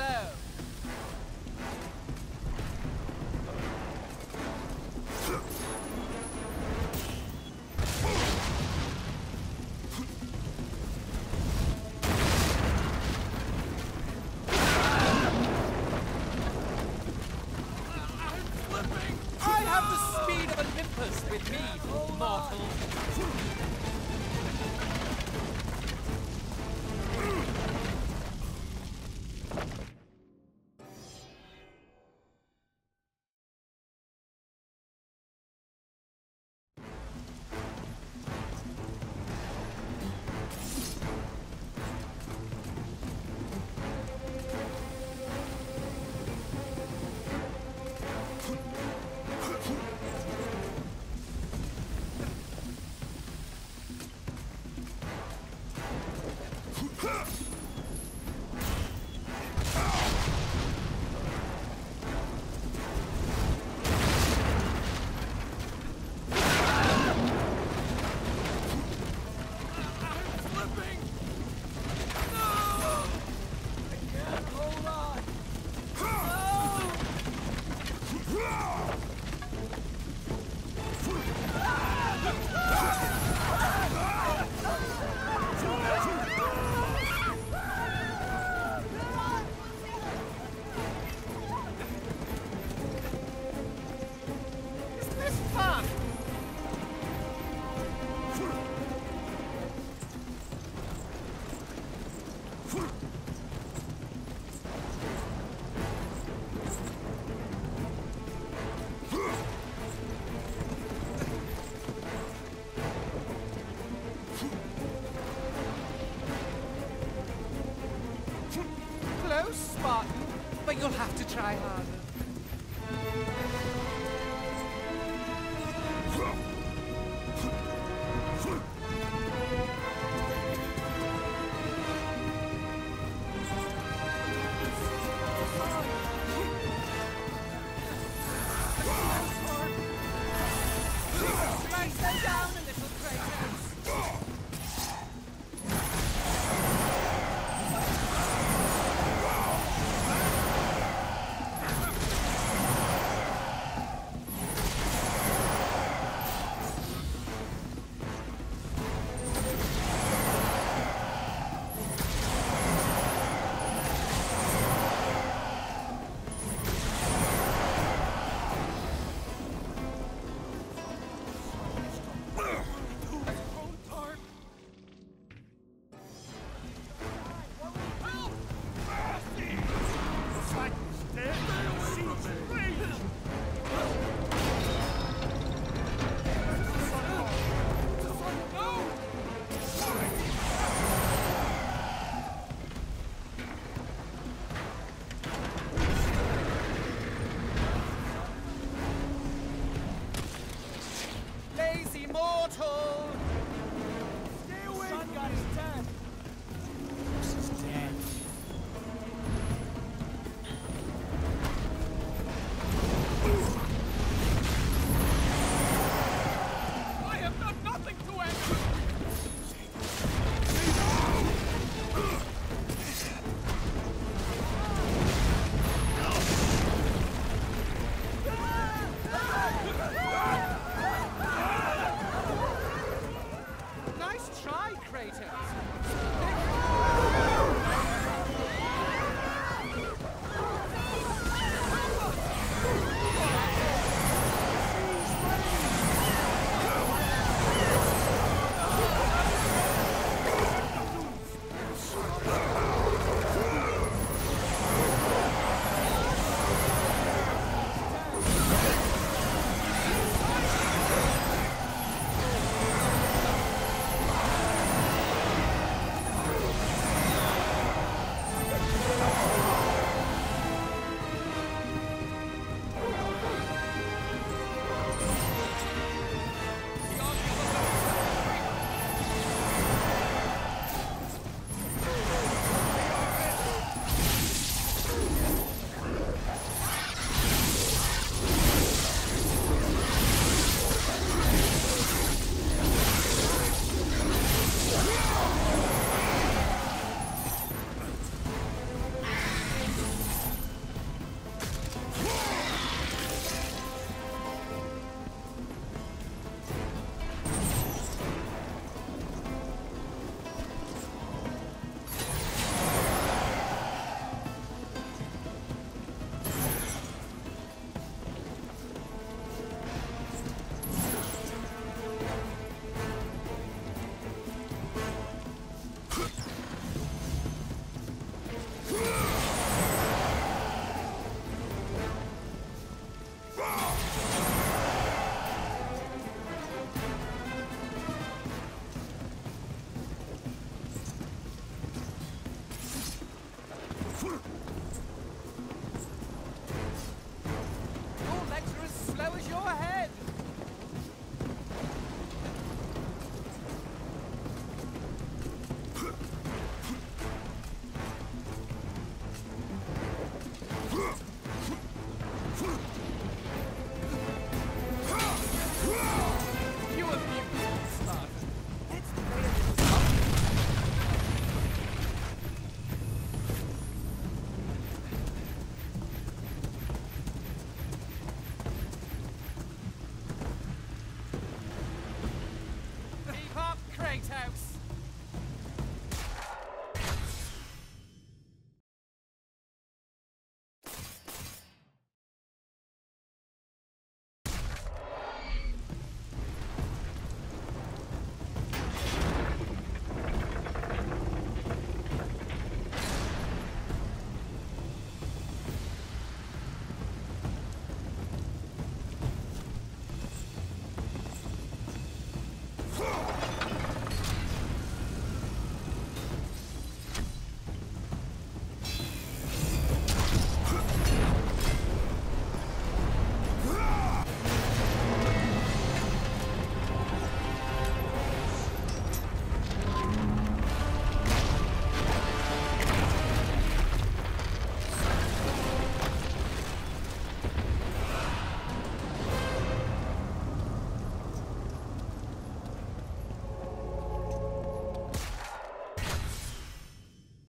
slow. Yeah. Close, Spartan, but you'll have to try harder. 新春!